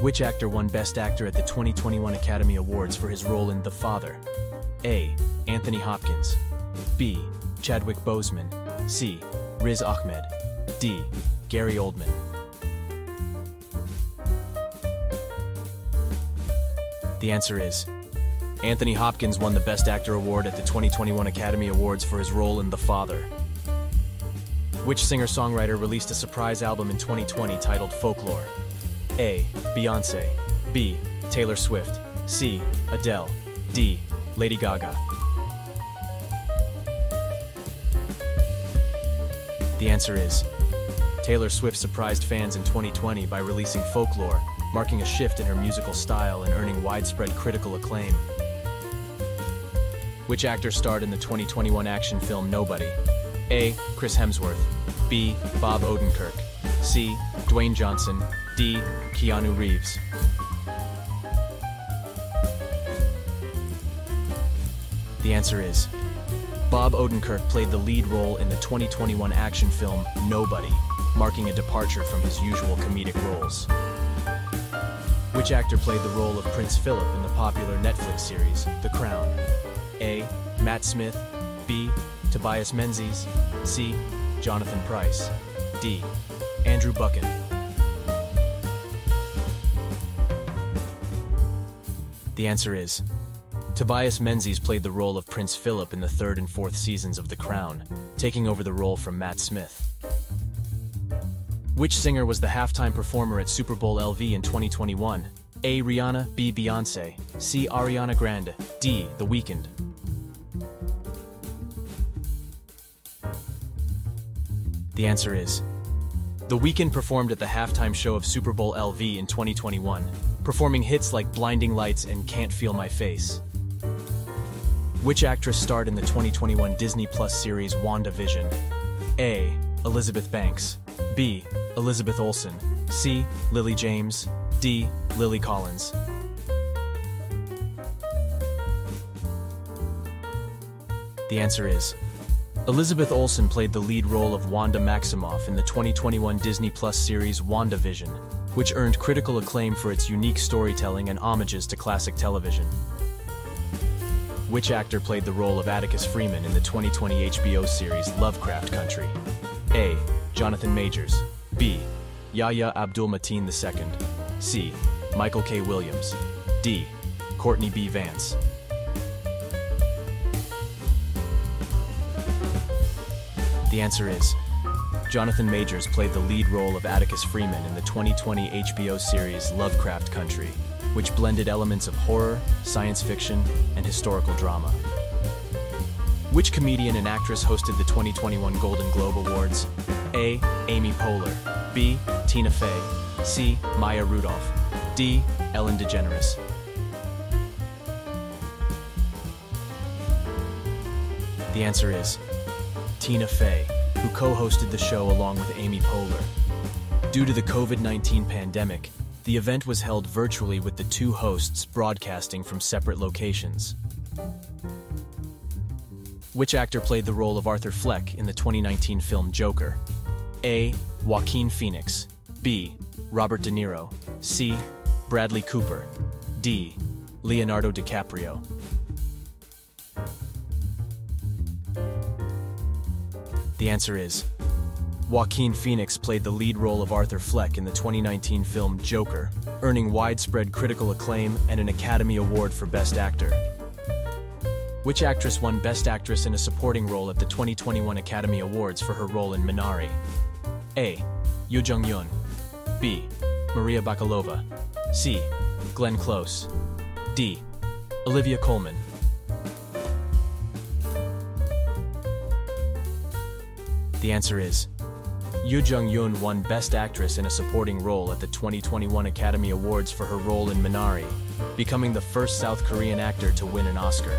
Which actor won Best Actor at the 2021 Academy Awards for his role in The Father? A. Anthony Hopkins. B. Chadwick Boseman. C. Riz Ahmed. D. Gary Oldman. The answer is Anthony Hopkins won the Best Actor award at the 2021 Academy Awards for his role in The Father. Which singer-songwriter released a surprise album in 2020 titled Folklore? A. Beyonce. B. Taylor Swift. C. Adele. D. Lady Gaga. The answer is Taylor Swift surprised fans in 2020 by releasing Folklore, marking a shift in her musical style and earning widespread critical acclaim. Which actor starred in the 2021 action film Nobody? A. Chris Hemsworth. B. Bob Odenkirk. C. Dwayne Johnson. D. Keanu Reeves. The answer is Bob Odenkirk played the lead role in the 2021 action film Nobody, marking a departure from his usual comedic roles. Which actor played the role of Prince Philip in the popular Netflix series The Crown? A. Matt Smith. B. Tobias Menzies. C. Jonathan Pryce. D. Andrew Buchan. The answer is Tobias Menzies played the role of Prince Philip in the third and fourth seasons of The Crown, taking over the role from Matt Smith. Which singer was the halftime performer at Super Bowl LV in 2021? A. Rihanna, B. Beyonce, C. Ariana Grande, D. The Weeknd. The answer is The Weeknd performed at the halftime show of Super Bowl LV in 2021, performing hits like Blinding Lights and Can't Feel My Face. Which actress starred in the 2021 Disney Plus series WandaVision? A. Elizabeth Banks. B. Elizabeth Olsen. C. Lily James. D. Lily Collins. The answer is Elizabeth Olsen played the lead role of Wanda Maximoff in the 2021 Disney Plus series WandaVision, which earned critical acclaim for its unique storytelling and homages to classic television. Which actor played the role of Atticus Freeman in the 2020 HBO series Lovecraft Country? A. Jonathan Majors. B. Yahya Abdul Mateen II. C. Michael K. Williams. D. Courtney B. Vance. The answer is Jonathan Majors played the lead role of Atticus Freeman in the 2020 HBO series Lovecraft Country, which blended elements of horror, science fiction, and historical drama. Which comedian and actress hosted the 2021 Golden Globe Awards? A. Amy Poehler. B. Tina Fey. C. Maya Rudolph. D. Ellen DeGeneres. The answer is Tina Fey, who co-hosted the show along with Amy Poehler. Due to the COVID-19 pandemic, the event was held virtually with the two hosts broadcasting from separate locations. Which actor played the role of Arthur Fleck in the 2019 film Joker? A. Joaquin Phoenix. B. Robert De Niro. C. Bradley Cooper. D. Leonardo DiCaprio. The answer is Joaquin Phoenix played the lead role of Arthur Fleck in the 2019 film Joker, earning widespread critical acclaim and an Academy Award for Best Actor. Which actress won Best Actress in a Supporting Role at the 2021 Academy Awards for her role in Minari? A. Yoo Jung-yoon. B. Maria Bakalova. C. Glenn Close. D. Olivia Colman. The answer is Yoo Jung-yoon won Best Actress in a Supporting Role at the 2021 Academy Awards for her role in Minari, becoming the first South Korean actor to win an Oscar.